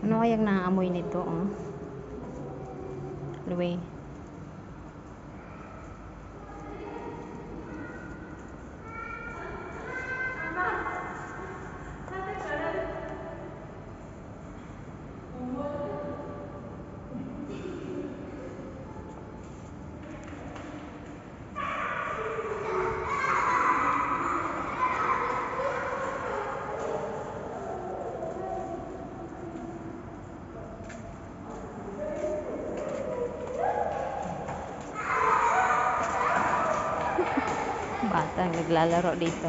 Ano kayang naamoy nito, oh? Anyway, bata naglalaro dito.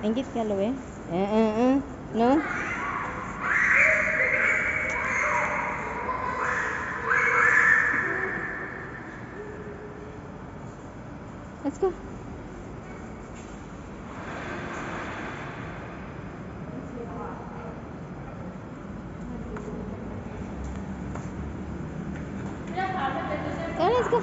Inggit ka, Louie? Eh, eh, eh. No? Let's go. Go, let's go.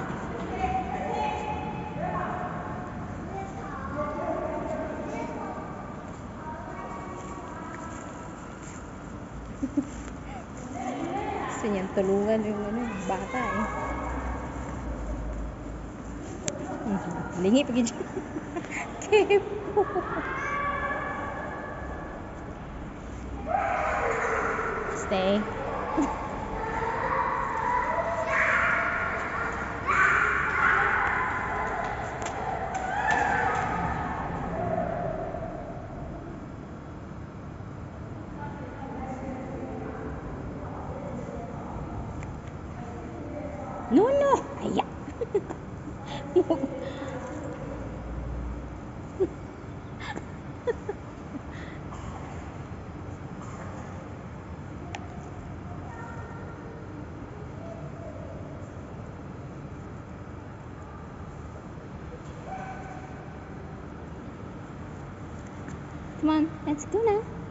Senyum telungan yung nih? Batai. Ya. Lingi pergi je. Kepo. Stay. No, no. Ayak. Come on, Let's go now.